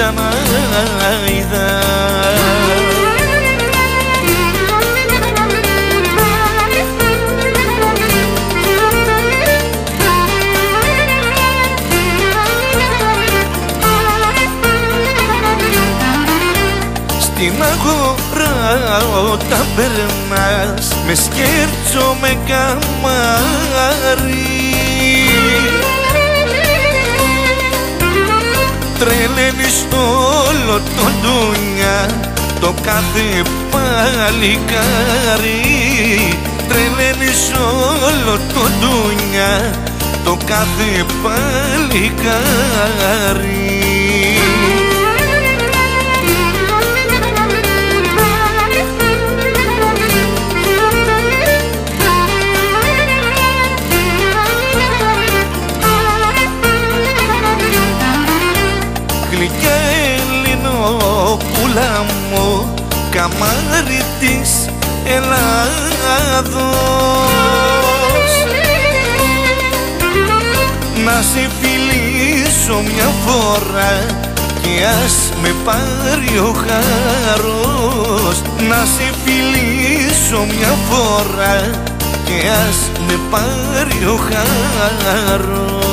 zaman. κάθε παλικάρι. Τρελαίνεις όλο το ντουνιά το κάθε παλικάρι. Να σε φιλήσω μια φορά και ας με πάρει ο χαρός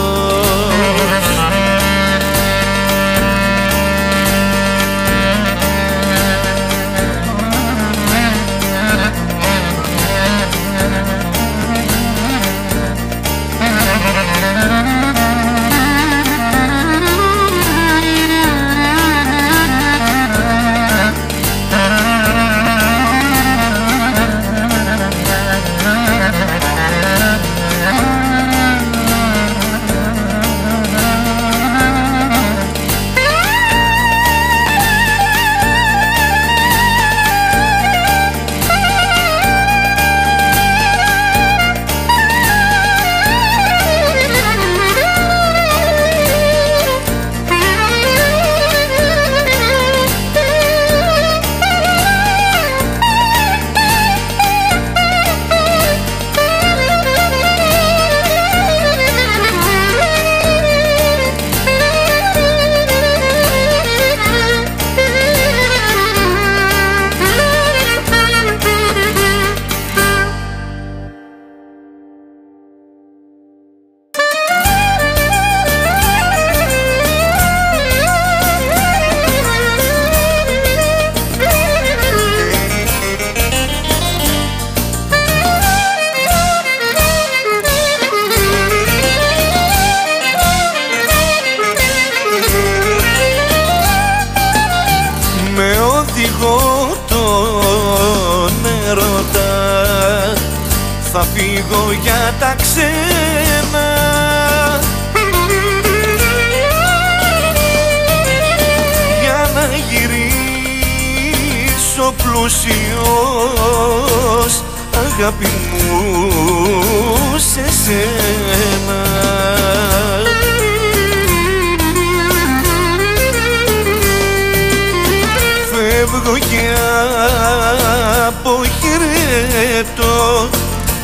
σκέτο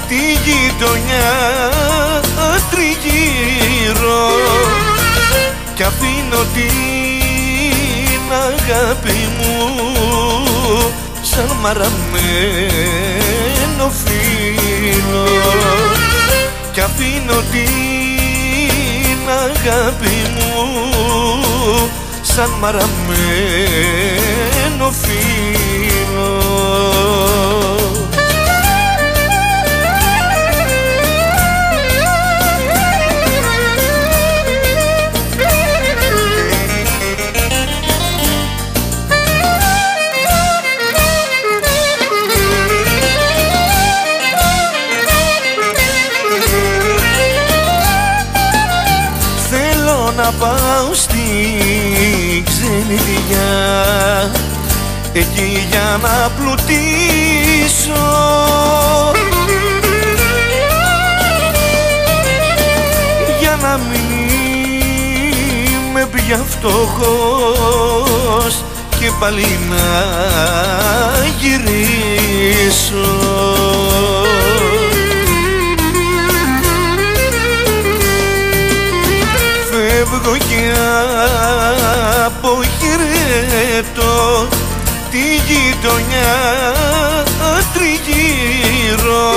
τη γειτονιά τριγύρω. Κι αφήνω την αγάπη μου σαν μαραμένο φίλο. Κι αφήνω την αγάπη μου σαν μαραμένο φίλο. να πάω στη ξενιδιά εκεί για να πλουτίσω. Για να μην είμαι πια φτωχός και πάλι να γυρίσω. Φεύγω και αποχαιρετώ τη γειτονιά τριγύρω.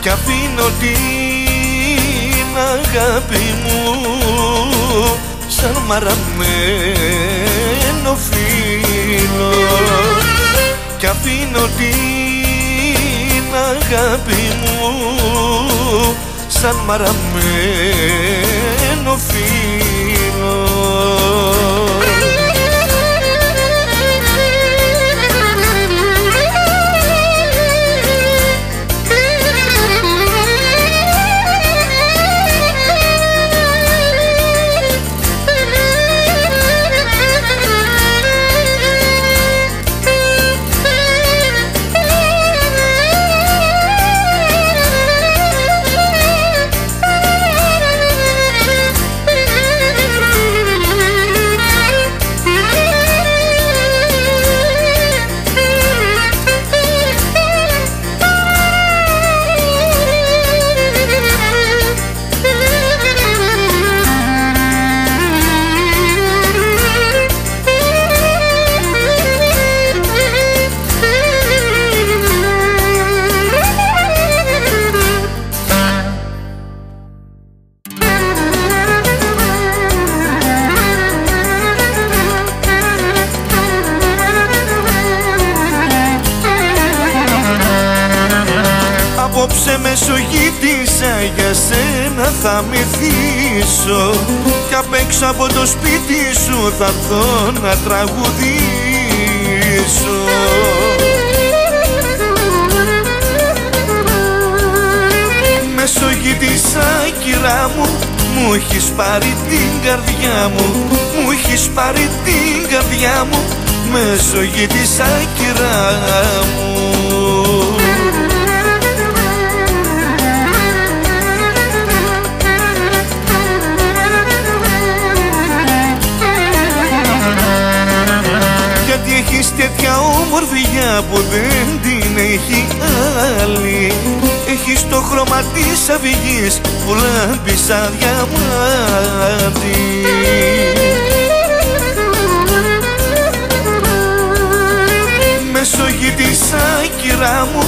Κι αφήνω την αγάπη μου σαν μαραμένο φίλο κι αφήνω την αγάπη μου σαν μαραμένο φίλο Απόψε μεσογείτησα για σένα θα μεθύσω Κι απ' έξω από το σπίτι σου θα έρθω να τραγουδήσω. Μεσογείτησα κυρά μου μου έχεις πάρει την καρδιά μου. Μου έχεις πάρει την καρδιά μου Μεσογείτησα κυρά μου έχεις τέτοια ομορφιά που δεν την έχει άλλη. Έχεις το χρώμα της αυγής που λάμπεις σαν διαμάτι Μεσογείτησα κυρά μου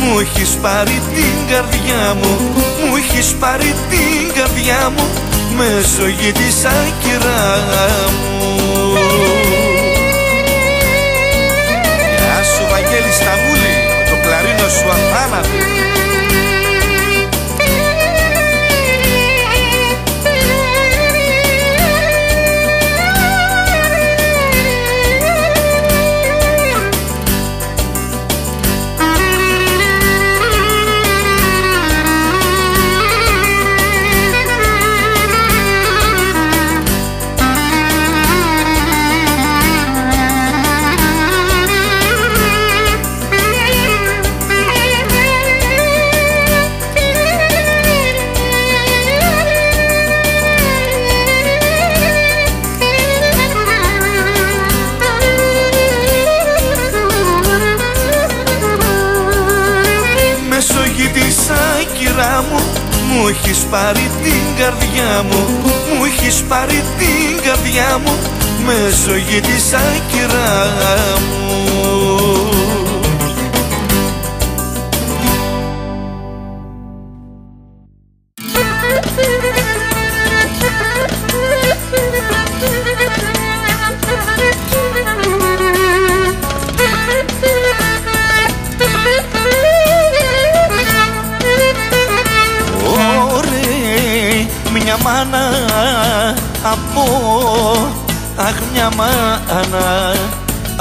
μου έχεις πάρει την καρδιά μου. Μου έχεις πάρει την καρδιά μου Μεσογείτησα κυρά μου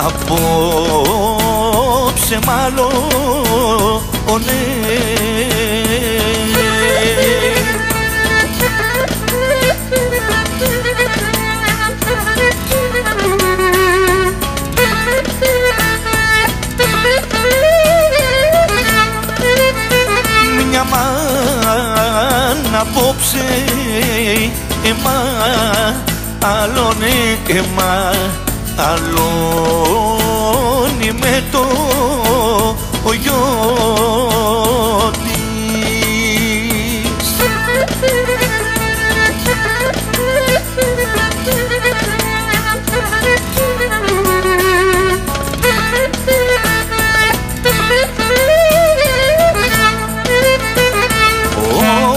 απόψε μάλλον ναι. Μια μάνα απόψε εμά άλλον αίμα αλώνει με το γιο της.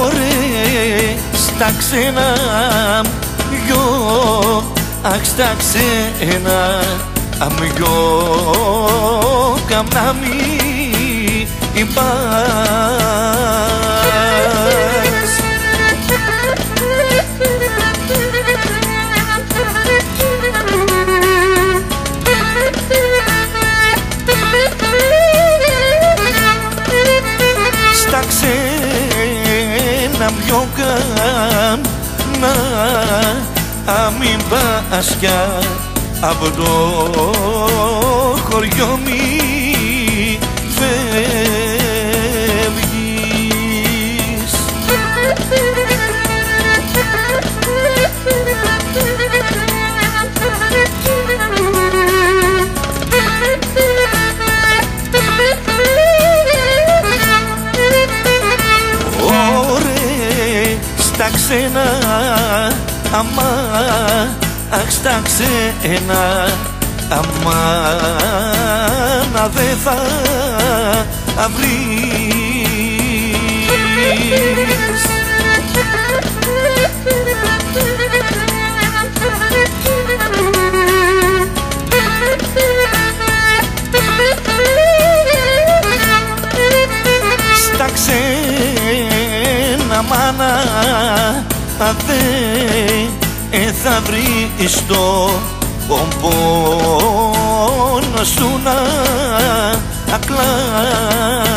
Ωρες στα ξένα γιο αχ στα ξένα αμγιο καμνάμι πας Στα ξένα πιο να αμήν πας από το χωριό μη φεύγεις. Ωρε στα ξένα αμά αχ στα ξένα αμά να δε θα βρεις. Στα ξένα μάνα δε ε, θα βρεις το πόνο σου να ακλάψεις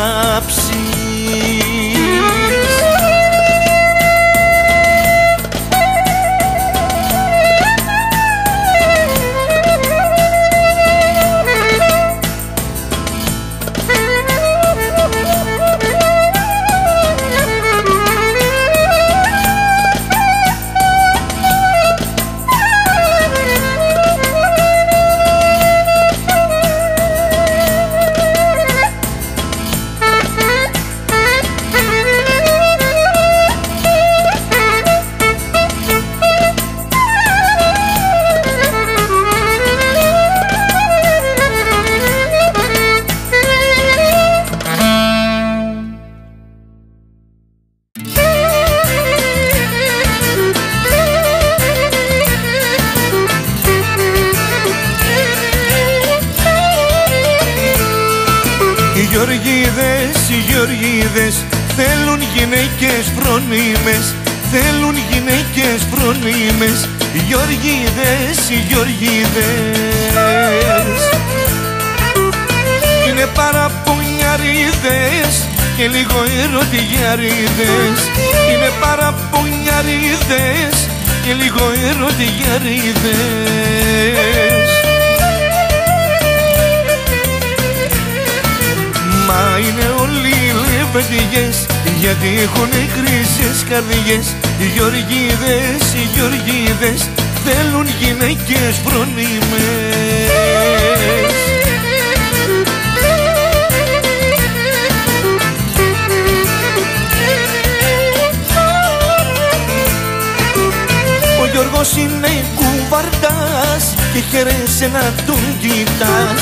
να τον κοιτάς.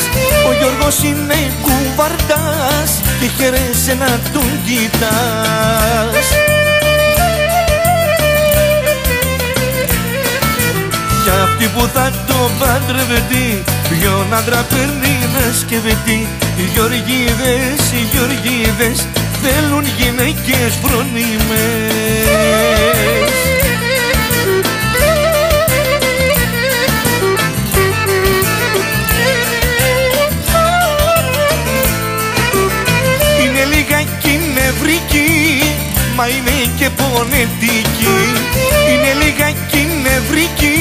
Ο Γιώργος είναι κουβαρτάς και χαίρεσαι να τον κοιτάς. Για αυτή που θα το παντρευτεί Ποιον άντρα παίρνει να σκεφτεί. Οι Γεωργίδες, οι Γεωργίδες Θέλουν γυναίκες φρονίμες Μα είναι και πονετική. Είναι λιγάκι νευρική.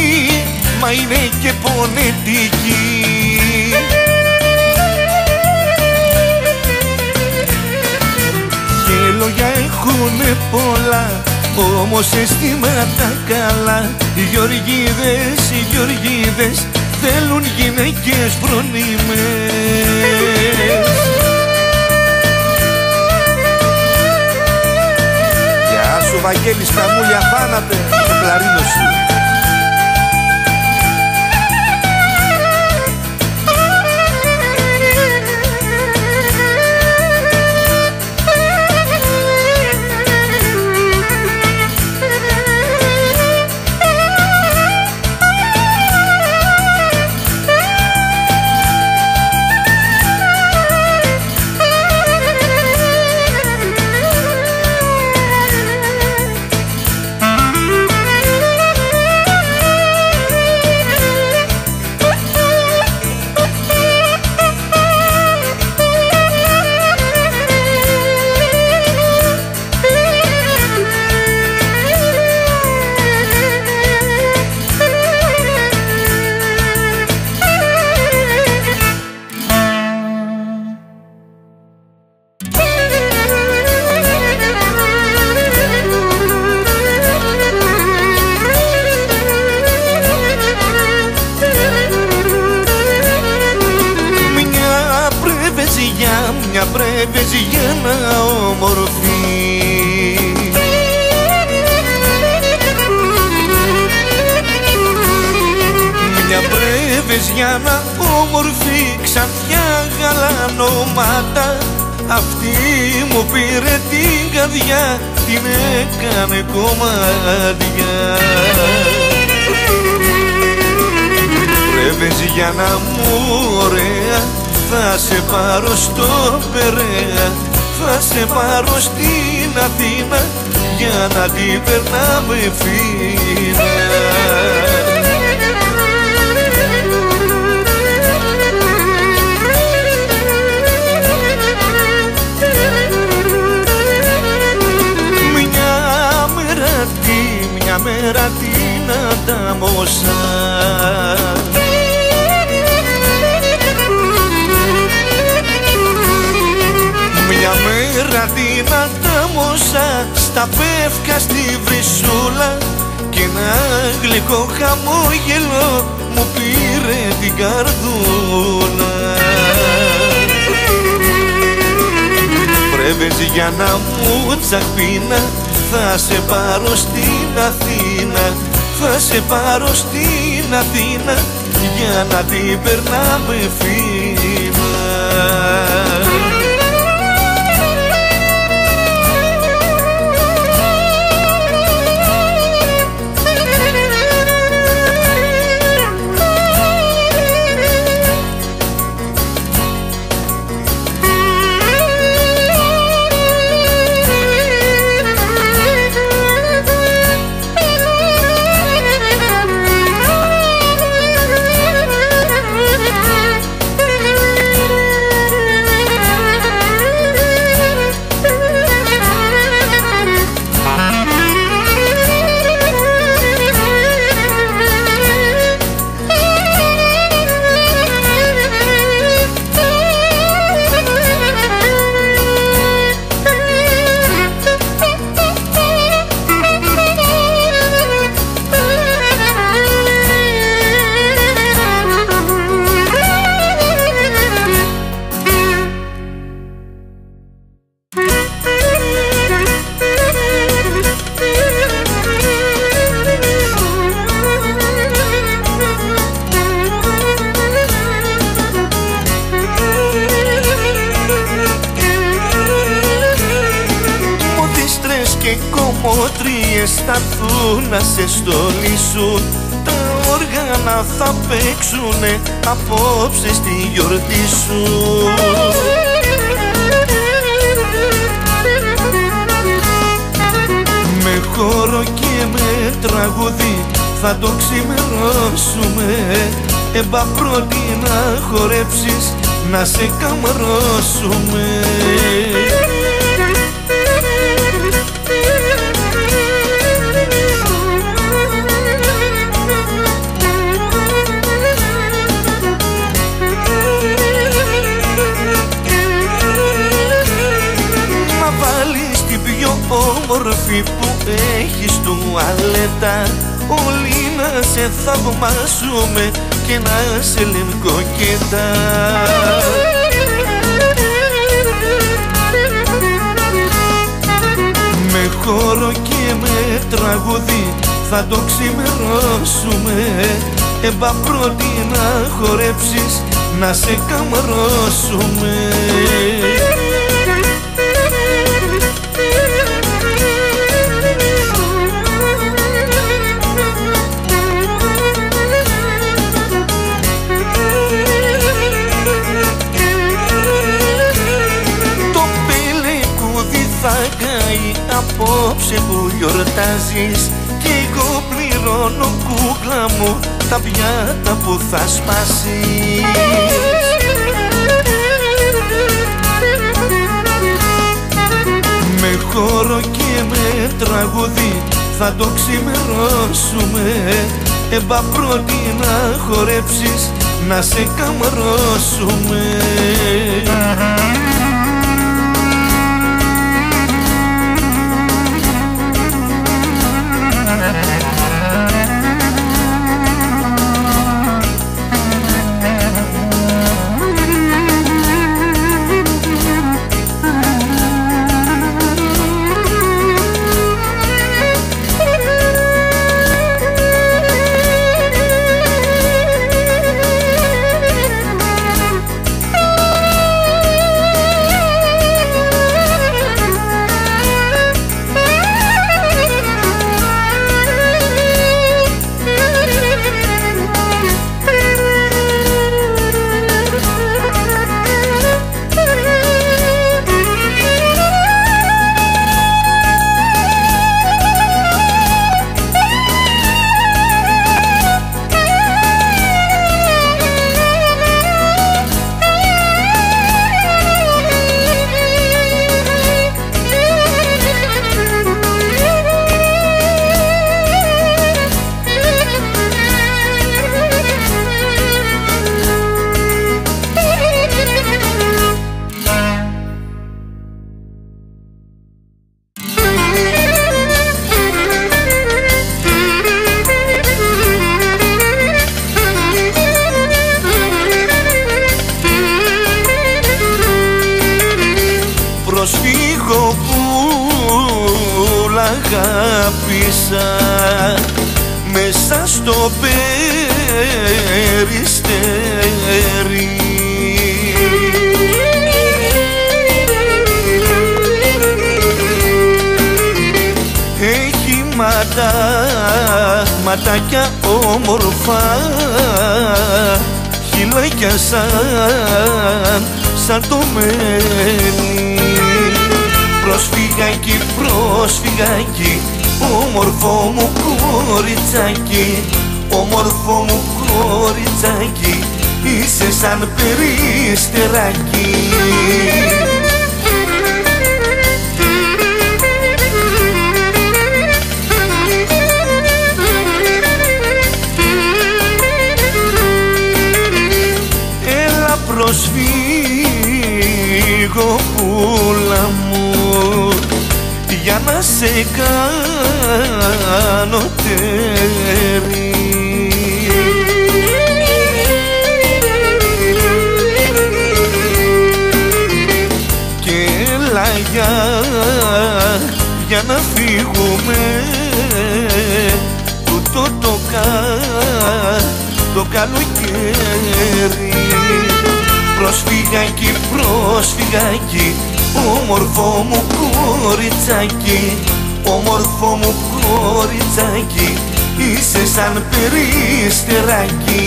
Μα είναι και πονετική. Και λόγια έχουνε πολλά όμως αισθήματα καλά. Οι Γεωργίδες, οι Γεωργίδες θέλουν γυναίκες φρονίμες Βαγγέλης Καμούλια θάνατε το πλαρίνο σου την καρδιά την έκανε κομμάτια. Πρέβεζη για να μου ωραία θα σε πάρω στο Περέα. Θα σε πάρω στην Αθήνα Για να την περνάμε φίνα τι, μια μέρα τι να τα την αντάμωσα στα πεύκα στη βρυσούλα. Και ένα γλυκό χαμόγελο μου πήρε την καρδούλα. Πρέβεζε για να μου τσακπίνα θα σε πάρω στην Αθήνα θα σε πάρω στην Αθήνα για να την περνάμε φίνα θα το ξημερώσουμε. Εμπα πρώτη να χορέψεις να σε καμρώσουμε oh μορφή που έχεις τουαλέτα Όλοι να σε θαυμάζουμε και να σε λένε κοκέτα Με χώρο και με τραγούδι θα το ξημερώσουμε. Εμπα πρώτη να χορέψεις να σε καμρώσουμε απόψε που γιορτάζεις και εγώ πληρώνω κούκλα μου τα πιάτα που θα σπάσεις. Με χώρο και με τραγούδι θα το ξημερώσουμε. Εμπα πρώτη να χορέψεις να σε καμρώσουμε σαν, σαν το μένει Προσφυγάκι, προσφυγάκι, όμορφο μου κοριτσάκι Όμορφο μου κοριτσάκι, είσαι σαν περιστεράκι προσφύγω πουλα μου για να σε κάνω τέρι Προσφυγάκι, προσφυγάκι, όμορφο μου κοριτσάκι Όμορφο μου κοριτσάκι, είσαι σαν περιστεράκι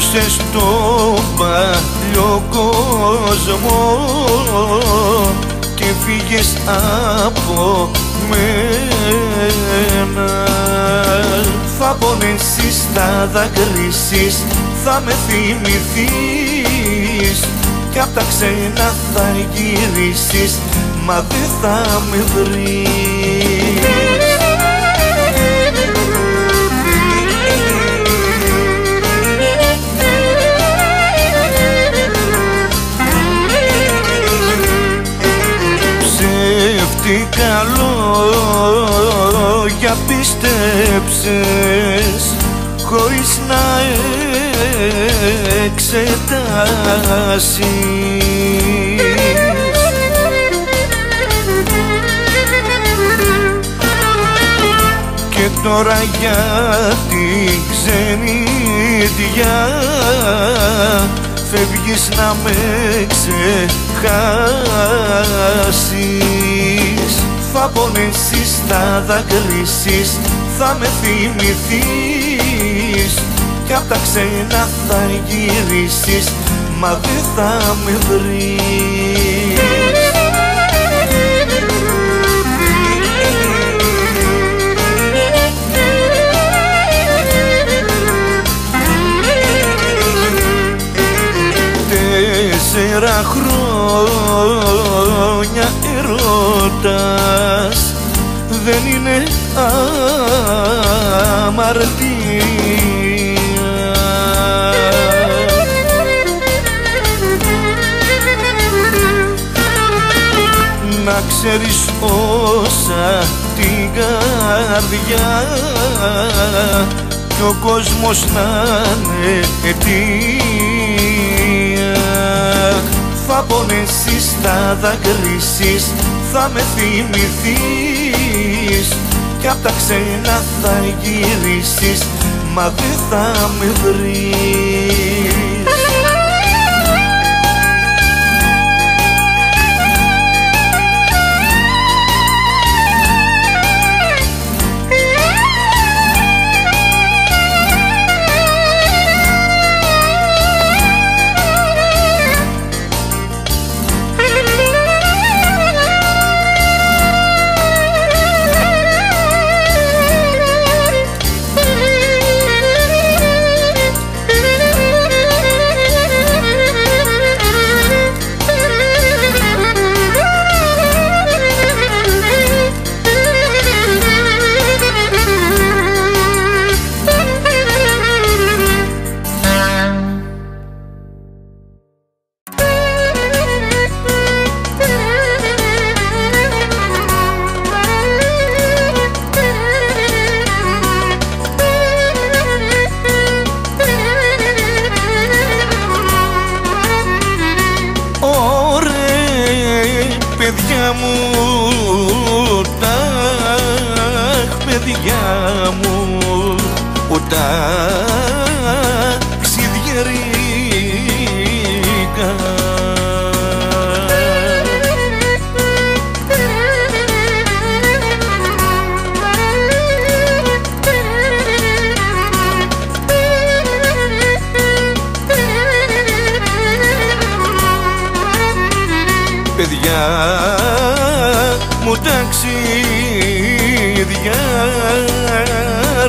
Κι άκουσες το παλιό κόσμο και φύγες από μένα. Θα πονέσεις, θα δακρύσεις, θα με θυμηθείς κι απ' τα ξένα θα γυρίσεις μα δεν θα με βρεις Ψεύτικα λόγια πίστεψες χωρίς να εξετάσεις. Και τώρα για την ξενίδια φεύγεις να με ξεχάσεις Θα πονέσεις, θα δακρύσεις, θα με θυμηθείς. Κι απ' τα ξένα θα γυρίσεις μα δεν θα με βρεις. Τέσσερα χρόνια ερώτας δεν είναι αμαρτία. Να ξέρεις όσα την καρδιά και ο κόσμος να είναι αιτία θα πονέσεις, θα δακρύσεις, θα με θυμηθείς. Κι απ' τα ξένα θα γυρίσεις μα δεν θα με βρεις μου ταξίδια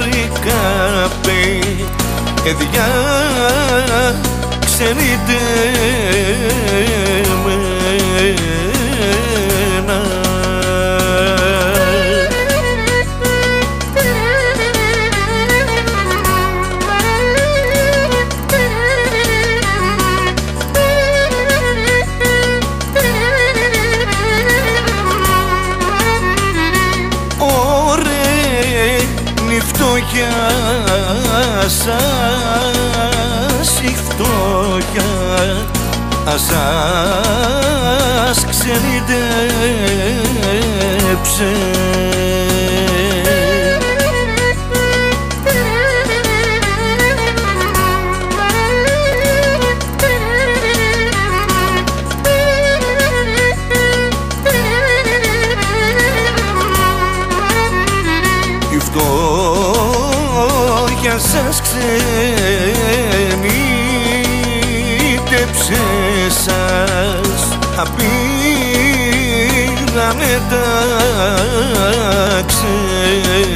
ρικα παιδιά ξέρετε μένα φτώχεια σας η φτώχεια. Σας ξενιτέψε σας απήρανε τα ξένα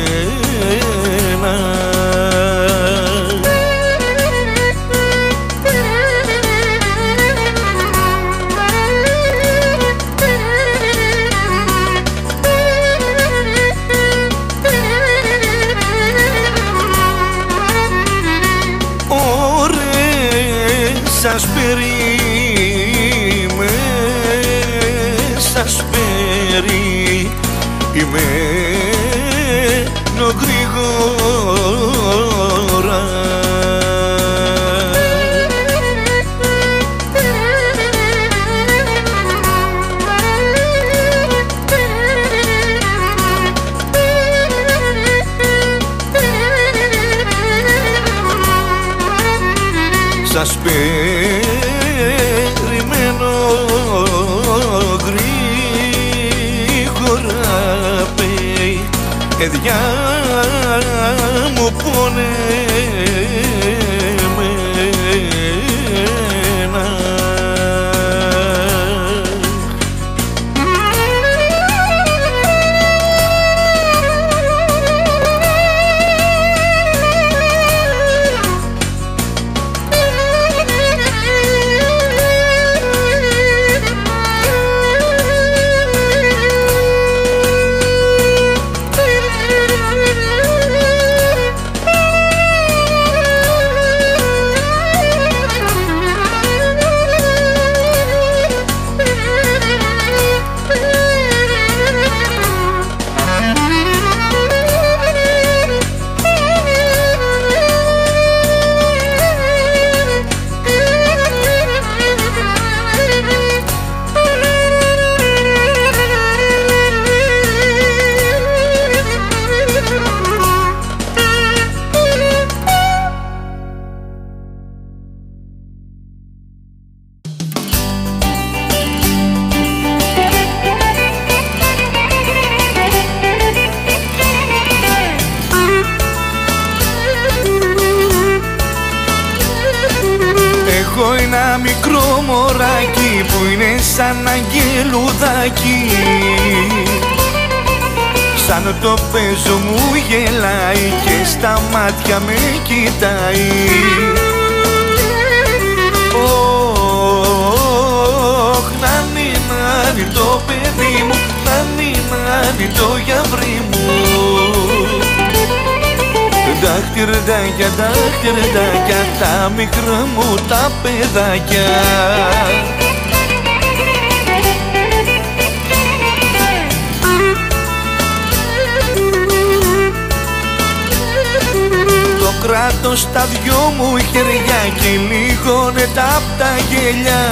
κράτος στα δυο μου χέρια και λίγωνε απ' τα γελιά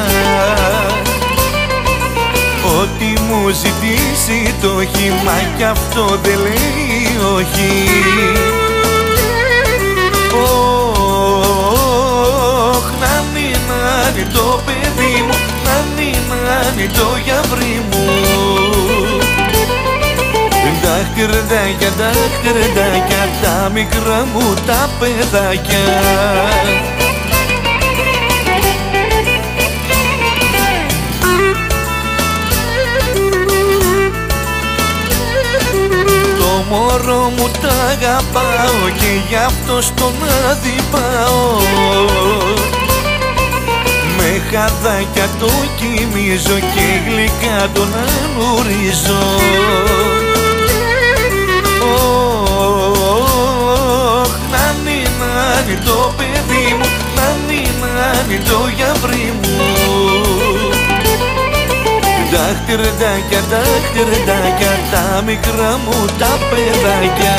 Ό,τι μου ζητήσει το χυμά κι αυτό δεν λέει όχι. Ωχ, νάνι, νάνι το παιδί μου, νάνι, νάνι το γιαυρί μου Δάχτυρδάκια, δάχτυρδάκια, τα μικρά μου τα παιδάκια. Το μωρό μου τα αγαπάω και γι' αυτό στον πάω. Με χαδάκια το κοιμίζω και γλυκά τον ανουρίζω νάνι το παιδί μου, νάνι νάνι το γιαυρί μου. Δάχτυρδάκια, δάχτυρδάκια, τα μικρά μου τα παιδάκια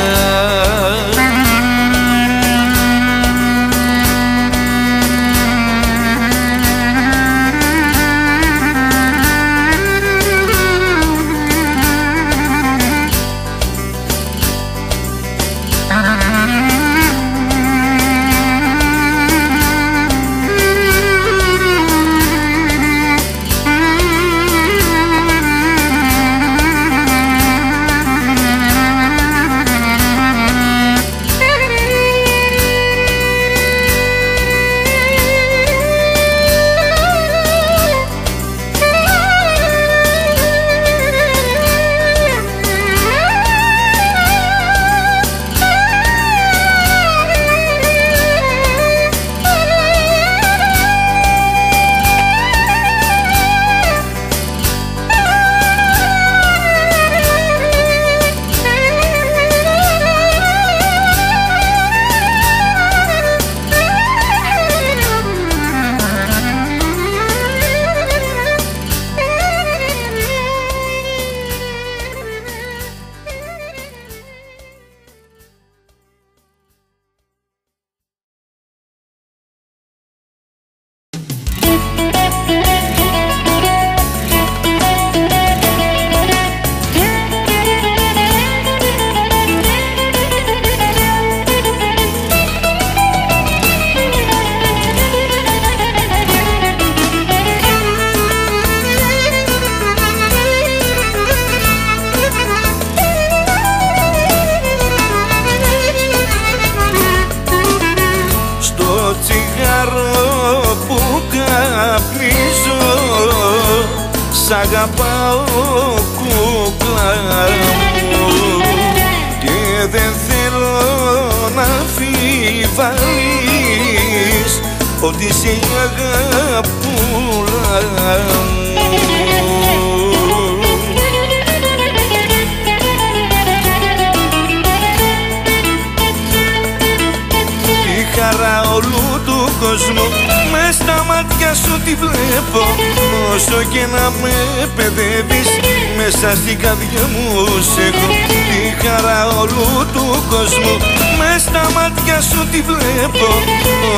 Όσο και να με παιδεύεις Μέσα στην καρδιά μου σε έχω. Τη χαρά όλου του κόσμου μες στα μάτια σου τη βλέπω.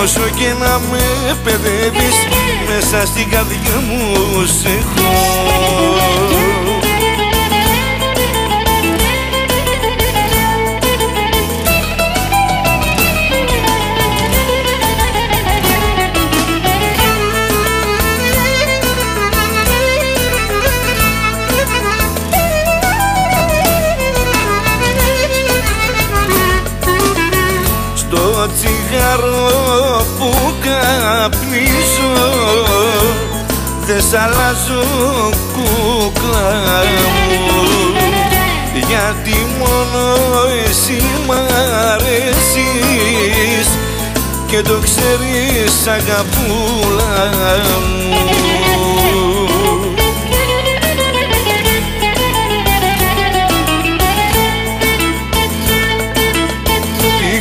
Όσο και να με παιδεύεις Μέσα στην καρδιά μου σε έχω τσιγάρο που καπνίζω. Δεν σ' αλλάζω κούκλα μου. Γιατί μόνο εσύ μ' αρέσεις και το ξέρεις αγαπούλα μου.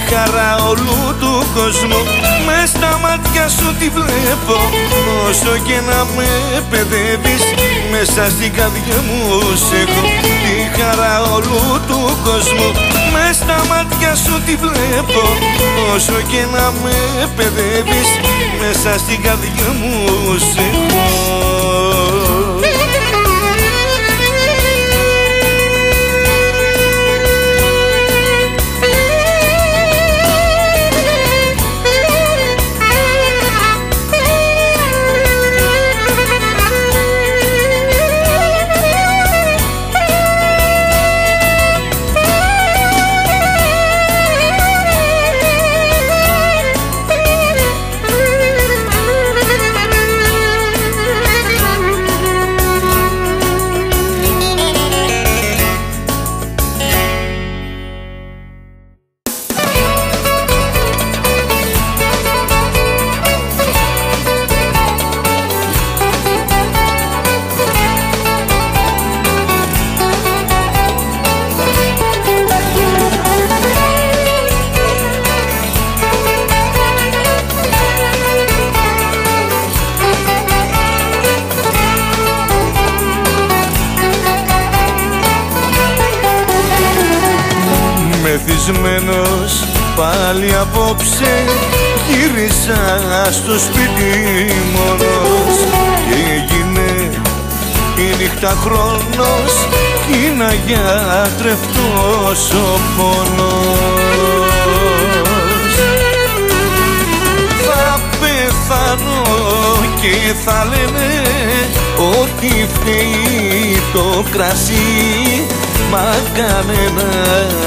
Χαρά όλου του κόσμου με στα μάτια σου τη βλέπω. Όσο και να με παιδεύεις Μέσα στην καρδιά μου σε έχω Τη χαρά όλου του κόσμου. Με στα μάτια σου τη βλέπω. Όσο και να με παιδεύεις Μέσα στην καρδιά μου σε έχω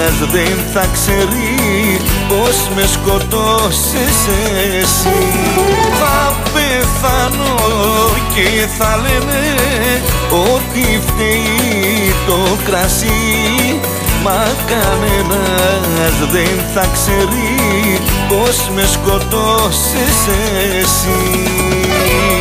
κανένας δεν θα ξέρεις πως με σκοτώσες εσύ. Θα πεθάνω και θα λένε ότι φταίει το κρασί. Μα κανένας δεν θα ξέρει πως με σκοτώσες εσύ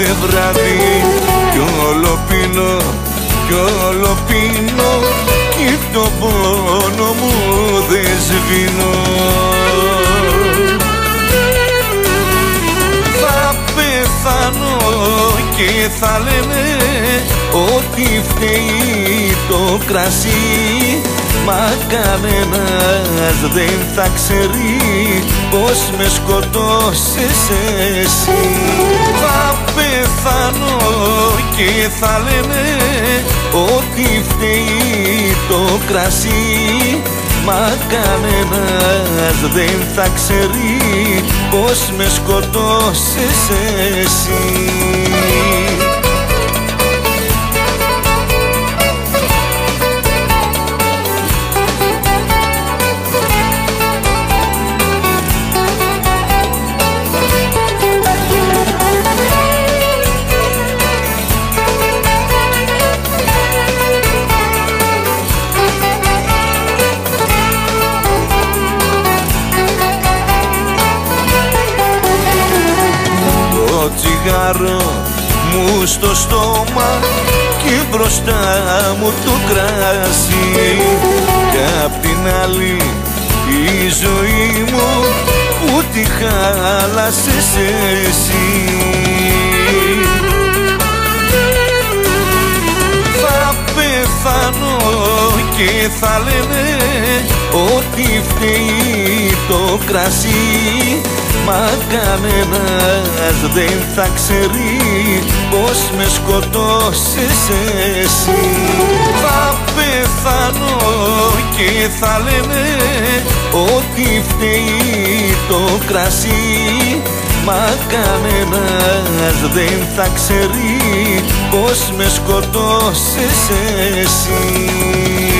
κάθε βράδυ Κι όλο πίνω, κι όλο πίνω Κι το πόνο μου δεν σβήνω. Θα πεθάνω και θα λένε ότι φταίει το κρασί Μα κανένας δεν θα ξέρει πως με σκοτώσες εσύ. Θα πεθάνω και θα λένε ότι φταίει το κρασί Μα κανένας δεν θα ξέρει πως με σκοτώσες εσύ δεν θα ξέρει πως με σκοτώσες εσύ. Θα πεθάνω και θα λένε ότι φταίει το κρασί. Μα κανένας δεν θα ξέρει πως με σκοτώσες εσύ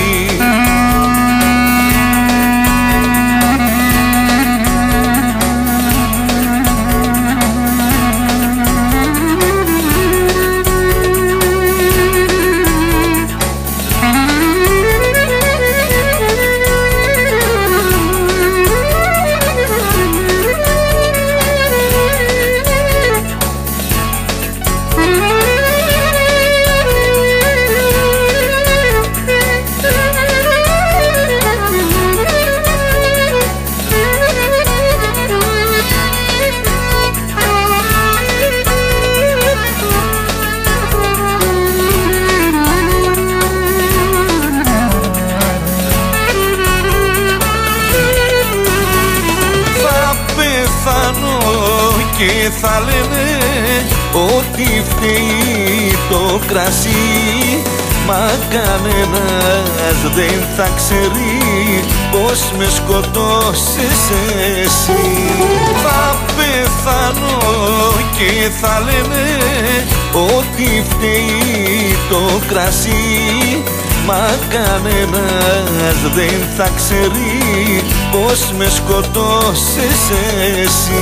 θα ξέρεις πως με σκοτώσες εσύ